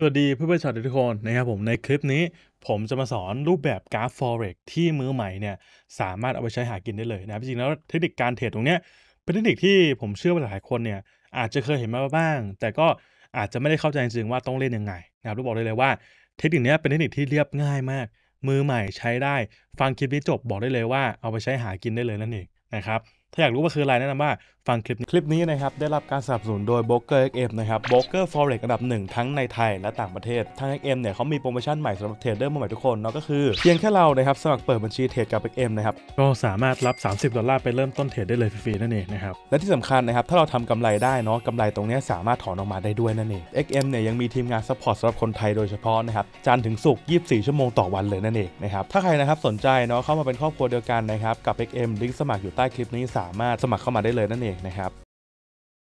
สวัสดีเพื่อนๆชาวทุกคนนะครับผมในคลิปนี้ผมจะมาสอนรูปแบบกราฟ Forex ที่มือใหม่เนี่ยสามารถเอาไปใช้หากินได้เลยนะจริงๆแล้วเทคนิคการเทรดตรงเนี้ยเป็นเทคนิคที่ผมเชื่อว่าหลายคนเนี่ยอาจจะเคยเห็นมาบ้าง แต่ก็อาจจะไม่ได้เข้าใจจริงว่าต้องเล่นยังไงนะครับต้องบอกได้เลยว่าเทคนิคนี้เป็นเทคนิคที่เรียบง่ายมาก มือใหม่ใช้ได้ ฟังคลิปนี้จบบอกได้เลยว่าเอาไปใช้หากินได้เลยนั่นเองนะครับ ถ้าอยากรู้ว่าคืออะไรแนะนำว่าฟังคลิปนี้คลิปนี้นะครับได้รับการสนับสนุนโดย Broker XM นะครับ Broker Forex อันดับหนึ่งทั้งในไทยและต่างประเทศ ทาง XM เนี่ยเขามีโปรโมชั่นใหม่สำหรับเทรดเดอร์มือใหม่ทุกคนเนาะก็คือ เพียงแค่เรานะครับสมัครเปิดบัญชีเทรดกับ XM นะครับก็สามารถรับ 30 ดอลลาร์ไปเริ่มต้นเทรดได้เลยฟรีๆนั่นเองนะครับและที่สำคัญนะครับถ้าเราทำกำไรได้เนาะกำไรตรงนี้สามารถถอนออกมาได้ด้วยนั่นเอง XM เนี่ยยังมีทีมงาน support สำหรับคนไทยโดยเฉพาะนะครับจันทร์ถึงศุกร์24 ชั่วโมงต่อวันเลยนั่นเองนะครับถ้าใครนะครับสนใจเนาะเข้ามาเป็นครอบครัวเดียวกันนะครับกับ XM ลิงก์สมัครอยู่ใต้คลิปนี้สามารถสมัครเข้ามาได้เลยนั่นเองนะครับ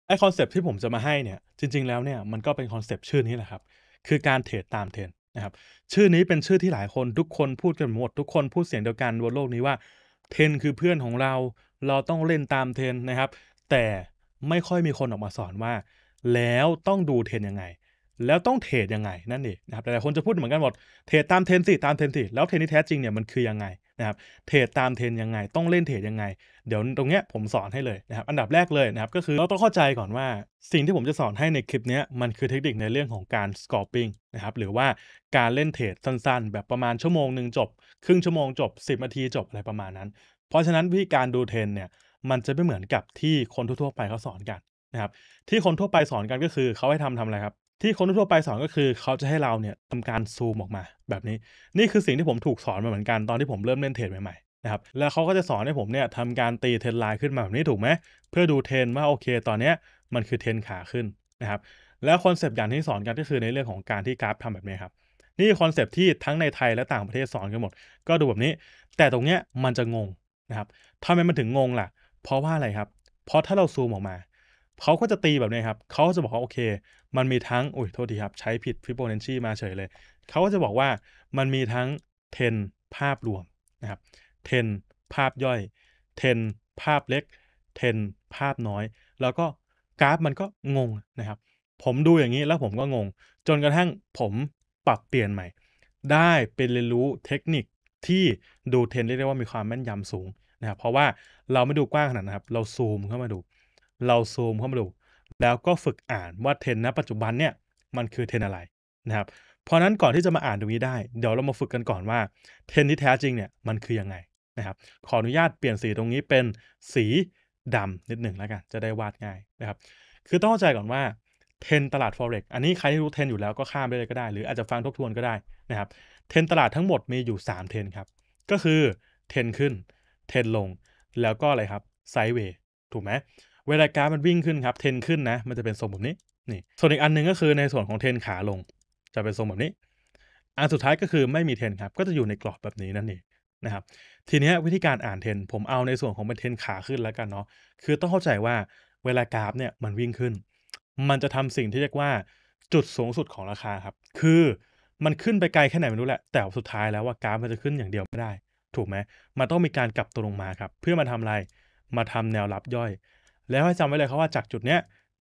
ไอ้ concept ที่ผมจะมาให้เนี่ยจริง ๆ แล้วเนี่ยมันก็เป็น concept ชื่อนี้แหละครับคือการเทรดตามเทรนนะครับชื่อนี้เป็นชื่อที่หลายคนทุกคนพูดกันหมด ทุกคนพูดเสียงเดียวกันบนโลกนี้ว่าเทรนคือเพื่อนของเรา เราต้องเล่นตามเทรนนะครับ แต่ไม่ค่อยมีคนออกมาสอนว่า แล้วต้องดูเทรนยังไง แล้วต้องเทรดยังไงนั่นเองนะครับหลายๆคนจะพูดเหมือนกันหมดเทรดตามเทรนสิตามเทรนสิแล้วเทรนที่แท้จริงเนี่ยมันคือยังไง นะครับเทรดตามเทรนยังไง ต้องเล่นเทรดยังไง เดี๋ยวตรงเนี้ยผมสอนให้เลยนะครับ อันดับแรกเลยนะครับ ก็คือเราต้องเข้าใจก่อนว่า สิ่งที่ผมจะสอนให้ในคลิปเนี้ยมันคือเทคนิคในเรื่องของการ scalping นะครับ หรือว่าการเล่นเทรดสั้นๆ แบบประมาณชั่วโมงหนึ่งจบ ครึ่งชั่วโมงจบ 10นาทีจบอะไรประมาณนั้น เพราะฉะนั้นวิธีการดูเทรนเนี่ยมันจะไม่เหมือนกับที่คนทั่วๆไปเขาสอนกันนะครับที่คนทั่วไปสอนกันก็คือเขาให้ทำทำอะไรครับ ที่คนทั่วไปสอนก็คือเขาจะให้เราเนี่ยทำการซูมออกมา แบบนี้นี่คือสิ่งที่ผมถูกสอนมาเหมือนกันตอนที่ผมเริ่มเล่นเทรดใหม่ๆนะครับแล้วเขาก็จะสอนให้ผมเนี่ยทำการตี trend line ขึ้นมาแบบนี้ถูกไหมเพื่อดูเทรนว่าโอเค ตอนเนี้ยมันคือเทรนขาขึ้นนะครับแล้ว concept อย่างที่สอนกันก็คือในเรื่องของการที่กราฟทำแบบนี้ครับนี่ concept ที่ทั้งในไทยและต่างประเทศสอนกันหมด ก็ดูแบบนี้ แต่ตรงเนี้ยมันจะงงนะครับทำไมมันถึงงงล่ะ เพราะว่าอะไรครับ เพราะถ้าเราซูมออกมา เขาก็จะตีแบบนี้ครับเขาจะบอกว่าโอเค มันมีทั้งอุ้ยโทษทีครับ ใช้ผิดฟิโบนัชชีมาเฉยเลย เขาก็จะบอกว่ามันมีทั้งเทนภาพรวมนะครับเทนภาพย่อยเทนภาพเล็กเทนภาพน้อย แล้วก็กราฟมันก็งงนะครับ ผมดูอย่างนี้แล้วผมก็งง จนกระทั่งผมปรับเปลี่ยนใหม่ ได้เป็นเรียนรู้เทคนิคที่ดูเทนเรียกได้ว่ามีความแม่นยำสูงนะครับเพราะว่าเราไม่ดูกว้างขนาดนะครับ เราซูมเข้ามาดู เราซูมเข้ามาดู แล้วก็ฝึกอ่านว่าเทรนณปัจจุบันเนี่ยมันคือเทรนอะไรนะครับเพราะนั้นก่อนที่จะมาอ่านตรงนี้ได้ เดี๋ยวเรามาฝึกกันก่อนว่าเทรนที่แท้จริงเนี่ยมันคือยังไงนะครับขออนุญาตเปลี่ยนสีตรงนี้เป็นสีดำนิดหนึ่งแล้วกันจะได้วาดง่ายนะครับคือต้องเข้าใจก่อนว่าเทรนตลาด forex อันนี้ใครที่รู้เทรนอยู่แล้วก็ข้ามไปเลยก็ได้ หรืออาจจะฟังทบทวนก็ได้นะครับเทรนตลาดทั้งหมดมีอยู่ 3 เทรนครับ ก็คือเทรนขึ้น เทรนลง แล้วก็อะไรครับ sideway ถูกไหม เวลากราฟมันวิ่งขึ้นครับเทนขึ้นนะมันจะเป็นทรงแบบนี้นี่ส่วนอีกอันนึงก็คือในส่วนของเทนขาลง จะเป็นทรงแบบนี้ อันสุดท้ายก็คือไม่มีเทนครับ ก็จะอยู่ในกรอบแบบนี้นั่นเองนะครับ ทีนี้วิธีการอ่านเทนผมเอาในส่วนของเป็นเทนขาขึ้นแล้วกันเนาะคือต้องเข้าใจว่าเวลากราฟเนี่ยมันวิ่งขึ้น มันจะทำสิ่งที่เรียกว่าจุดสูงสุดของราคาครับ คือมันขึ้นไปไกลแค่ไหนไม่รู้แหละ แต่สุดท้ายแล้วว่ากราฟมันจะขึ้นอย่างเดียวไม่ได้ ถูกไหมมันต้องมีการกลับตัวลงมาครับ เพื่อมาทำอะไร มาทำแนวรับย่อย แล้วให้จำไว้เลยครับว่าจากจุดเนี้ย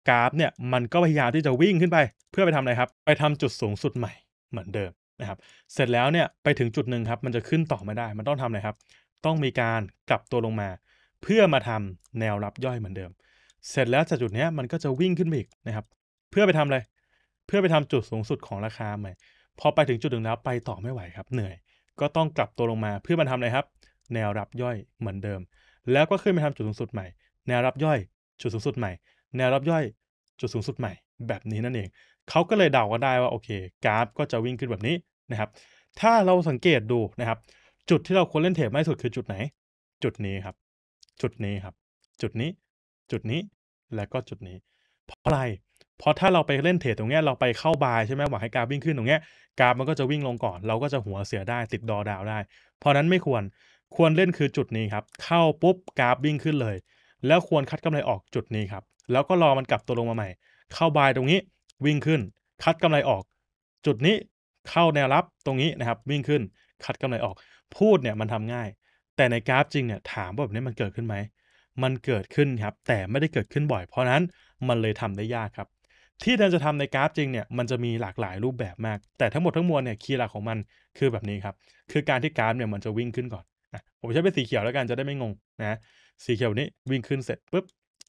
กราฟเนี่ยมันก็พยายามที่จะวิ่งขึ้นไป เพื่อไปทำอะไรครับ ไปทำจุดสูงสุดใหม่เหมือนเดิมนะครับ เสร็จแล้วเนี่ยไปถึงจุดหนึ่งครับ มันจะขึ้นต่อไม่ได้ มันต้องทำอะไรครับ ต้องมีการกลับตัวลงมา เพื่อมาทำแนวรับย่อยเหมือนเดิม เสร็จแล้วจากจุดนี้มันก็จะวิ่งขึ้นไปอีกนะครับ เพื่อไปทำอะไร เพื่อไปทำจุดสูงสุดของราคาใหม่ พอไปถึงจุดหนึ่งแล้วไปต่อไม่ไหวครับ เหนื่อย ก็ต้องกลับตัวลงมา เพื่อมาทำอะไรครับ แนวรับย่อยเหมือนเดิม แล้วก็ขึ้นไปทำจุดสูงสุดใหม่ แนวรับย่อย จุดสูงสุดใหม่ แนวรับย่อยจุดสูงสุดใหม่ แบบนี้นั่นเองเขาก็เลยเดาก็ได้ว่าโอเคกราฟก็จะวิ่งขึ้นแบบนี้นะครับ ถ้าเราสังเกตดูนะครับ จุดที่เราควรเล่นเทรดมากที่สุดคือจุดไหน จุดนี้ครับ จุดนี้ครับ จุดนี้ จุดนี้และก็จุดนี้ เพราะอะไร เพราะถ้าเราไปเล่นเทรดตรงเนี้ยเราไปเข้าบายใช่ไหมหวังให้กราฟวิ่งขึ้นตรงเนี้ยกราฟมันก็จะวิ่งลงก่อน เราก็จะหัวเสียได้ติดดอดาวได้ เพราะนั้นไม่ควรควรเล่นคือจุดนี้ครับ เข้าปุ๊บกราฟวิ่งขึ้นเลย แล้วควรคัดกำไรออกจุดนี้ครับ แล้วก็รอมันกลับตัวลงมาใหม่ เข้าบายตรงนี้วิ่งขึ้น คัดกำไรออก จุดนี้เข้าแนวรับตรงนี้นะครับ วิ่งขึ้น คัดกำไรออก พูดเนี่ยมันทำง่าย แต่ในกราฟจริงเนี่ยถามว่าแบบนี้มันเกิดขึ้นไหมมันเกิดขึ้นครับ แต่ไม่ได้เกิดขึ้นบ่อย เพราะนั้นมันเลยทำได้ยากครับ ที่เราจะทำในกราฟจริงเนี่ยมันจะมีหลากหลายรูปแบบมาก แต่ทั้งหมดทั้งมวลเนี่ยคีย์หลักของมันคือแบบนี้ครับ คือการที่กราฟเนี่ยมันจะวิ่งขึ้นก่อนผมใช้เป็นสีเขียวแล้วกันจะได้ไม่งงนะ สีเขียวนี้วิ่งขึ้นเสร็จปุ๊บ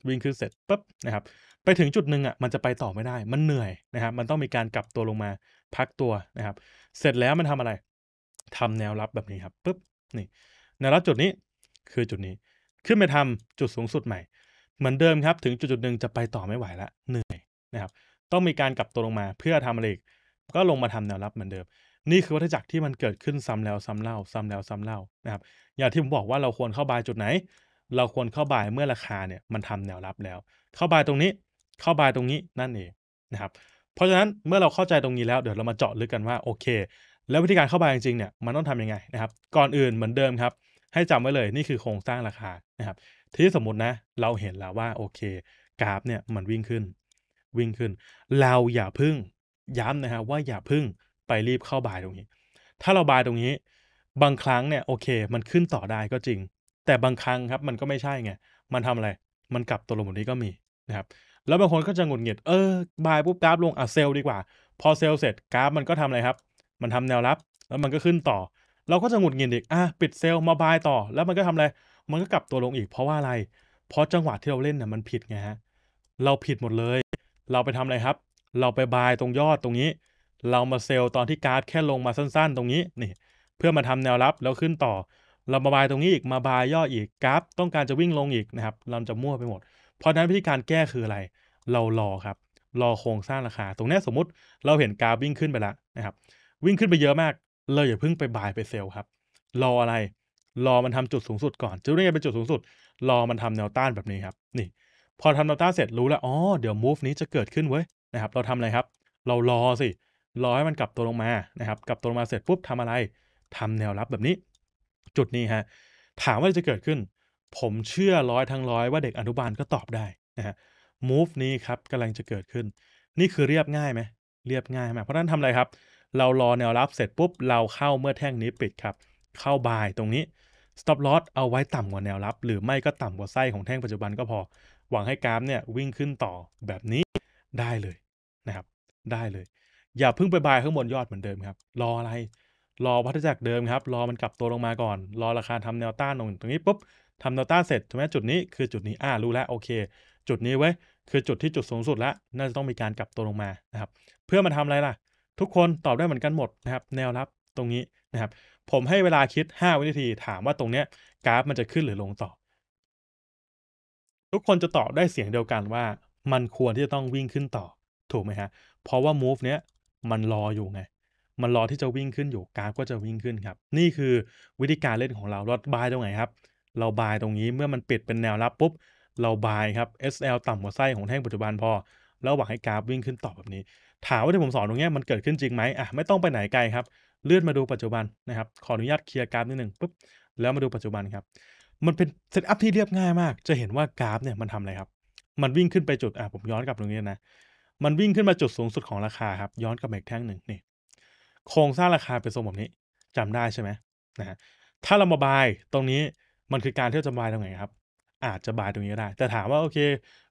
วิ่งขึ้นเสร็จปุ๊บนะครับไปถึงจุดหนึ่งอะมันจะไปต่อไม่ได้มันเหนื่อยนะครับมันต้องมีการกลับตัวลงมาพักตัวนะครับ เสร็จแล้วมันทำอะไรทำแนวรับแบบนี้ครับปุ๊บนี่แนวรับจุดนี้คือจุดนี้ขึ้นไปทำจุดสูงสุดใหม่ เหมือนเดิมครับถึงจุดจุดหนึ่งจะไปต่อไม่ไหวแล้วเหนื่อยนะครับ ต้องมีการกลับตัวลงมาเพื่อทำอะไรอีกก็ลงมาทำแนวรับเหมือนเดิม นี่คือวัฏจักรที่มันเกิดขึ้นซ้ำแล้วซ้ำเล่า ซ้ำแล้วซ้ำเล่านะครับอย่างที่ผมบอกว่าเราควรเข้าบายจุดไหน เราควรเข้าบายเมื่อราคาเนี่ยมันทำแนวรับแล้ว เข้าบายตรงนี้เข้าบายตรงนี้นั่นเองนะครับเพราะฉะนั้นเมื่อเราเข้าใจตรงนี้แล้วเดี๋ยวเรามาเจาะลึกกันว่าโอเค แล้ววิธีการเข้าบายจริงๆเนี่ยมันต้องทำยังไงนะครับ ก่อนอื่นเหมือนเดิมครับ ให้จำไว้เลยนี่คือโครงสร้างราคานะครับที่สมมตินะเราเห็นแล้วว่าโอเค กราฟเนี่ยมันวิ่งขึ้น วิ่งขึ้น เราอย่าพึ่งย้ำนะครับว่าอย่าพึ่งไปรีบเข้าบายตรงนี้ ถ้าเราบายตรงนี้ บางครั้งเนี่ยโอเค มันขึ้นต่อได้ก็จริง แต่บางครั้งครับมันก็ไม่ใช่ไง มันทำอะไร มันกลับตัวลงแบบนี้ก็มีนะครับ แล้วบางคนก็จะหงุดหงิด เออบายปุ๊บกราฟลงอะเซลดีกว่า พอเซลเสร็จกราฟมันก็ทำอะไรครับ มันทำแนวรับ แล้วมันก็ขึ้นต่อ เราก็จะหงุดหงิดอีก อะปิดเซลมาบายต่อ แล้วมันก็ทำอะไร มันก็กลับตัวลงอีก เพราะว่าอะไร เพราะจังหวะที่เราเล่นน่ะมันผิดไงฮะ เราผิดหมดเลย เราไปทำอะไรครับ เราไปบายตรงยอดตรงนี้ เรามาเซลตอนที่กราฟแค่ลงมาสั้น ๆ ตรงนี้นี่ เพื่อมาทำแนวรับแล้วขึ้นต่อ เรามาบายตรงนี้อีกมาบายย่ออีกกราฟต้องการจะวิ่งลงอีกนะครับเราจะมั่วไปหมด เพราะนั้นวิธีการแก้คืออะไร เรารอครับ รอโครงสร้างราคา ตรงนี้สมมติเราเห็นกราฟวิ่งขึ้นไปแล้วนะครับ วิ่งขึ้นไปเยอะมาก เราอย่าเพิ่งไปบายไปเซลครับ รออะไรรอมันทำจุดสูงสุดก่อนจะเรียกเป็นจุดสูงสุด รอมันทำแนวต้านแบบนี้ครับนี่ พอทำแนวต้านเสร็จรู้แล้วอ๋อเดี๋ยว move นี้จะเกิดขึ้นเว้ยนะครับ เราทำอะไรครับ เรารอสิรอให้มันกลับตัวลงมานะครับ กลับตัวลงมาเสร็จปุ๊บทำอะไรทำแนวรับแบบนี้ จุดนี้ฮะถามว่าจะเกิดขึ้น ผมเชื่อร้อยทั้งร้อยว่าเด็กอนุบาลก็ตอบได้นะฮะ move นี้ครับกำลังจะเกิดขึ้น นี่คือเรียบง่ายไหมเรียบง่ายมากเพราะนั้นทำอะไรครับ เรารอแนวรับเสร็จปุ๊บ เราเข้าเมื่อแท่งนี้ปิดครับ เข้าบายตรงนี้ stop loss เอาไว้ต่ำกว่าแนวรับ หรือไม่ก็ต่ำกว่าไส้ของแท่งปัจจุบันก็พอ หวังให้กราฟเนี่ยวิ่งขึ้นต่อแบบนี้ได้เลยนะครับ ได้เลย อย่าเพิ่งไปบายข้างบนยอดเหมือนเดิมครับ รออะไร รอวัฏจักรเดิมครับ รอมันกลับตัวลงมาก่อน รอราคาทำแนวต้านตรงตรงนี้ปุ๊บทำแนวต้านเสร็จใช่ไหมจุดนี้คือจุดนี้อ่ารู้แล้วโอเค จุดนี้ไว้คือจุดที่จุดสูงสุดแล้วน่าจะต้องมีการกลับตัวลงมานะครับ เพื่อมาทำอะไรล่ะ ทุกคนตอบได้เหมือนกันหมดนะครับ แนวรับตรงนี้นะครับ ผมให้เวลาคิด 5 วินาทีถามว่าตรงเนี้ยกราฟมันจะขึ้นหรือลงต่อ ทุกคนจะตอบได้เสียงเดียวกันว่า มันควรที่จะต้องวิ่งขึ้นต่อ ถูกไหมฮะเพราะว่า move เนี้ยมันรออยู่ไง มันรอที่จะวิ่งขึ้นอยู่กราฟก็จะวิ่งขึ้นครับ นี่คือวิธีการเล่นของเราเรา buy ตรงไหนครับ เรา buy ตรงนี้เมื่อมันปิดเป็นแนวรับปุ๊บ เรา buy ครับ SL ต่ำกว่าไส้ของแท่งปัจจุบันพอ แล้วหวังให้กราฟวิ่งขึ้นต่อแบบนี้ ถามว่าที่ผมสอนตรงนี้มันเกิดขึ้นจริงไหมอะไม่ต้องไปไหนไกลครับ เลื่อนมาดูปัจจุบันนะครับ ขออนุญาต clear กราฟนิดหนึ่งปุ๊บแล้วมาดูปัจจุบันครับ มันเป็น setup ที่เรียบง่ายมาก จะเห็นว่ากราฟเนี่ยมันทำอะไรครับ มันวิ่งขึ้นไปจุดอะผมย้อนกลับตรงนี้นะ มันวิ่งขึ้นมาจุดสูงสุดของราคาครับ ย้อนกลับอีกแท่งหนึ่งนี่ โครงสร้างราคาเป็นทรงแบบนี้จำได้ใช่ไหมนะฮะถ้าเรามาบายตรงนี้มันคือการที่เราจะบายตรงไหนครับ อาจจะบายตรงนี้ก็ได้ แต่ถามว่าโอเค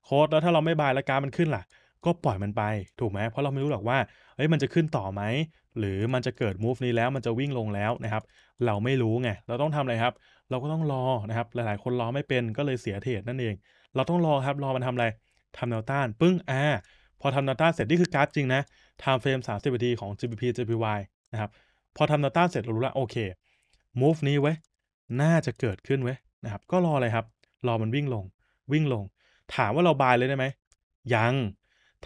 โค้ดแล้วถ้าเราไม่บายแล้วกามันขึ้นล่ะ ก็ปล่อยมันไปถูกไหมเพราะเราไม่รู้หรอกว่าเฮ้ยมันจะขึ้นต่อไหมหรือมันจะเกิด move นี้แล้วมันจะวิ่งลงแล้วนะครับ เราไม่รู้ไงเราต้องทำอะไรครับ เราก็ต้องรอนะครับ หลายๆ คนรอไม่เป็นก็เลยเสียเทรดนั่นเอง เราต้องรอครับรอมันทำอะไรทำแนวต้าน ปึ้งอ่าพอทำแนวต้านเสร็จนี่คือกราฟจริงนะ time frame 30นาทีของ GBP JPY นะครับ พอทำแนวต้าเสร็จเรารู้แล้วโอเค move นี้ไว้น่าจะเกิดขึ้นไว้นะครับ ก็รอเลยครับ รอมันวิ่งลง วิ่งลง ถามว่าเราบายเลยได้ไหม ยัง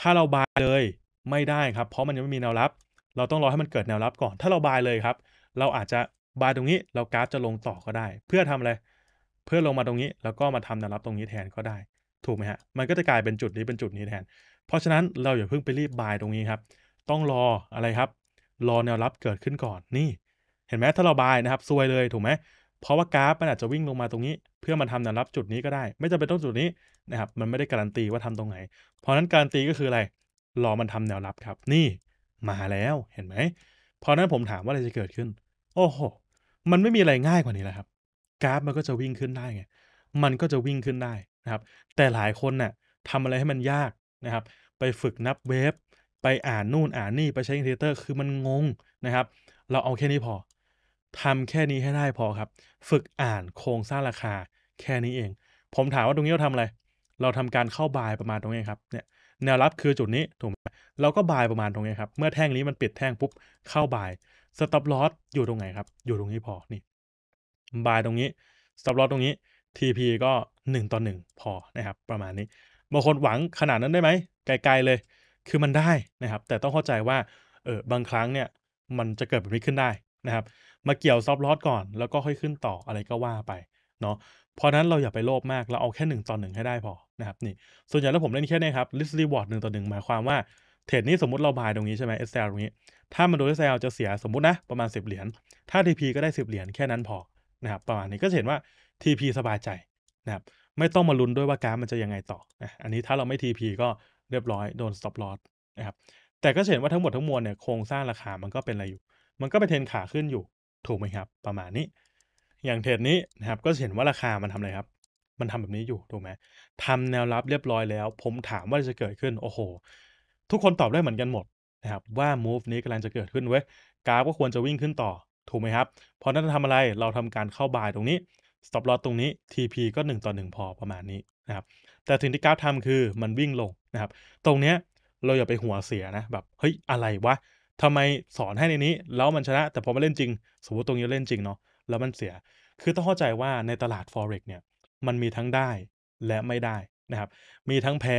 ถ้าเราบายเลยไม่ได้ครับ เพราะมันยังไม่มีแนวรับ เราต้องรอให้มันเกิดแนวรับก่อน ถ้าเราบายเลยครับ เราอาจจะบายตรงนี้ เรากราฟจะลงต่อก็ได้ เพื่อทำอะไร เพื่อลงมาตรงนี้ แล้วก็มาทำแนวรับตรงนี้แทนก็ได้ ถูกไหมฮะ มันก็จะกลายเป็นจุดนี้เป็นจุดนี้แทน เพราะฉะนั้นเราอย่าเพิ่งไปรีบบายตรงนี้ครับ ต้องรออะไรครับ รอแนวรับเกิดขึ้นก่อนนี่ เห็นไหมถ้าเราบายนะครับซวยเลยถูกไหมเพราะว่ากราฟมันอาจจะวิ่งลงมาตรงนี้ เพื่อมาทำแนวรับจุดนี้ก็ได้ ไม่จำเป็นต้องจุดนี้นะครับมันไม่ได้การันตีว่าทำตรงไหน เพราะนั้นการันตีก็คืออะไรรอมันทำแนวรับครับ นี่มาแล้วเห็นไหมเพราะนั้นผมถามว่าอะไรจะเกิดขึ้น โอ้โหมันไม่มีอะไรง่ายกว่านี้แล้วครับ กราฟมันก็จะวิ่งขึ้นได้ไงมันก็จะวิ่งขึ้นได้นะครับ แต่หลายคนน่ะทำอะไรให้มันยาก นะครับ ไปฝึกนับ wave ไปอ่านนู่นอ่านนี่ไปใช้ indicator คือมันงงนะครับ เราเอาแค่นี้พอทำแค่นี้ให้ได้พอครับ ฝึกอ่านโครงสร้างราคาแค่นี้เอง ผมถามว่าตรงนี้เราทำอะไร เราทำการเข้า buy ประมาณตรงนี้ครับเนี่ยแนวรับคือจุดนี้ถูกไหมเราก็ buy ประมาณตรงนี้ครับ เมื่อแท่งนี้มันปิดแท่งปุ๊บเข้า buy stop loss อยู่ตรงไหนครับ อยู่ตรงนี้พอนี่ buy ตรงนี้ stop loss ตรงนี้ TP ก็ 1 ต่อ 1 พอนะครับ ประมาณนี้ บางคนหวังขนาดนั้นได้ไหมไกลๆเลย คือมันได้นะครับ แต่ต้องเข้าใจว่าเออบางครั้งเนี่ยมันจะเกิดแบบนี้ขึ้นได้นะครับ มาเกี่ยว stop loss ก่อน แล้วก็ค่อยขึ้นต่ออะไรก็ว่าไปเนาะเพราะนั้นเราอย่าไปโลภมาก เราเอาแค่ 1 ต่อ 1 ให้ได้พอนะครับนี่ส่วนใหญ่แล้วผมเล่นแค่นี้ครับ risk reward 1ต่อ 1 หมายความว่าเทรดนี้สมมติเราบายตรงนี้ใช่ไหม SL ตรงนี้ ถ้ามันโดน SL จะเสียสมมตินะ ประมาณ 10 เหรียญ ถ้า TP ก็ได้ 10 เหรียญแค่นั้นพอนะครับประมาณนี้ก็เห็นว่า TP สบายใจนะครับ ไม่ต้องมาลุ้นด้วยว่ากราฟมันจะยังไงต่อนะอันนี้ถ้าเราไม่ TP ก็เรียบร้อยโดน stop loss นะครับแต่ก็เห็นว่าทั้งหมดทั้งมวลเนี่ยโครงสร้างราคามันก็เป็นอะไรอยู่ มันก็เป็นเทรนขาขึ้นอยู่ถูกไหมครับ ประมาณนี้ อย่างเทรดนี้นะครับก็เห็นว่าราคามันทำอะไรครับ มันทำแบบนี้อยู่ถูกไหมทำแนวรับเรียบร้อยแล้ว ผมถามว่าจะเกิดขึ้นโอ้โห ทุกคนตอบได้เหมือนกันหมดนะครับว่า move นี้กำลังจะเกิดขึ้นเว้ยกราฟก็ควรจะวิ่งขึ้นต่อถูกไหมครับ เพราะนั้นจะทำอะไรเราทำการเข้าบายตรงนี้ stop loss ตรงนี้ TP ก็ 1 ต่อ 1 พอประมาณนี้นะครับ แต่สิ่งที่กราฟทำคือมันวิ่งลงนะครับ ตรงเนี้ยเราอย่าไปหัวเสียนะแบบเฮ้ยอะไรวะทำไมสอนให้ในนี้ แล้วมันชนะ แต่พอมาเล่นจริง สมมติตรงนี้เล่นจริงเนาะแล้วมันเสีย คือต้องเข้าใจว่าในตลาด forex เนี่ยมันมีทั้งได้และไม่ได้นะครับ มีทั้งแพ้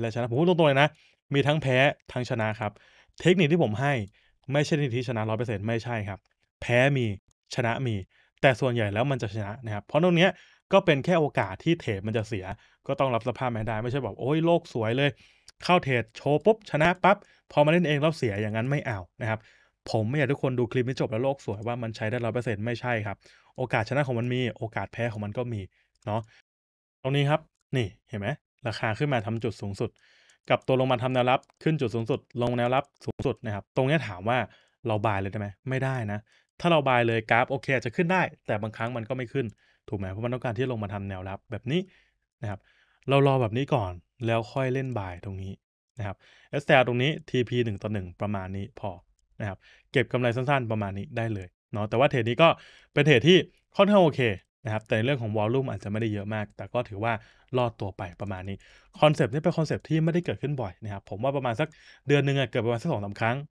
และชนะผมพูดตรงๆเลยนะ มีทั้งแพ้ทั้งชนะครับ เทคนิคที่ผมให้ไม่ใช่เทคนิคที่ชนะร้อยเปอร์เซ็นต์ไม่ใช่ครับ แพ้มีชนะมี แต่ส่วนใหญ่แล้วมันจะชนะนะครับเพราะตรงเนี้ยก็เป็นแค่โอกาสที่เทรดมันจะเสีย ก็ต้องรับสภาพไม่ได้ไม่ใช่แบบโอ้ยโลกสวยเลย เข้าเทรดโชว์ปุ๊บชนะปั๊บพอมาเล่นเองแล้วเสียอย่างนั้นไม่เอานะครับผมไม่อยากทุกคนดูคลิปนี้จบแล้วโลกสวยว่ามันใช้ได้ร้อยเปอร์เซ็นต์ไม่ใช่ครับ โอกาสชนะของมันมีโอกาสแพ้ของมันก็มีเนาะตรงนี้ครับนี่เห็นไหมราคาขึ้นมาทำจุดสูงสุด กับตัวลงมาทำแนวรับขึ้นจุดสูงสุด ลงแนวรับสูงสุดนะครับ ตรงนี้ถามว่าเราบายเลยได้ไหมไม่ได้นะ ถ้าเราบายเลยกราฟโอเคอาจจะขึ้นได้ แต่บางครั้งมันก็ไม่ขึ้น ถูกไหมเพราะมันต้องการที่ลงมาทำแนวรับแบบนี้นะครับ เรารอแบบนี้ก่อนแล้วค่อยเล่นบายตรงนี้นะครับ SL ตรงนี้ TP 1ต่อ1ประมาณนี้พอนะครับ เก็บกำไรสั้นๆประมาณนี้ได้เลยเนาะแต่ว่าเทรดนี้ก็เป็นเทรดที่ค่อนข้างโอเคนะครับ แต่ในเรื่องของ volume อาจจะไม่ได้เยอะมาก แต่ก็ถือว่ารอดตัวไปประมาณนี้ concept นี้เป็น concept ที่ไม่ได้เกิดขึ้นบ่อยนะครับ ผมว่าประมาณสักเดือนหนึ่งเกิดประมาณสักสองสามครั้ง